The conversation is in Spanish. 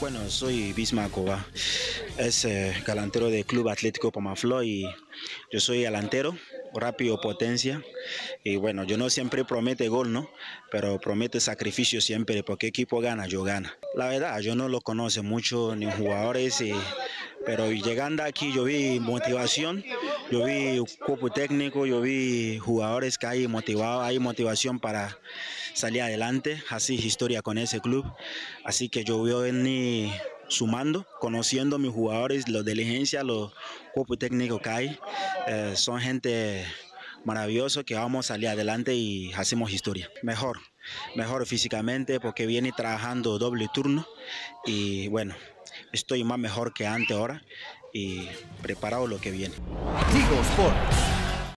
Bueno, soy Bisma Coba, es eh, galantero del Club Atlético Pomaflor y yo soy delantero, rápido, potencia. Y bueno, yo no siempre promete gol, ¿no? Pero promete sacrificio siempre, porque equipo gana, yo gana. La verdad, yo no lo conozco mucho ni jugadores, y, pero llegando aquí yo vi motivación, yo vi cuerpo técnico, yo vi jugadores que hay motivado, hay motivación para salir adelante, así historia con ese club. Así que yo venir sumando, conociendo mis jugadores, de diligencia, los cuerpos técnicos que hay. Eh, son gente maravillosa que vamos a salir adelante y hacemos historia. Mejor, mejor físicamente porque viene trabajando doble turno y bueno, estoy más mejor que antes ahora y preparado lo que viene. Sports.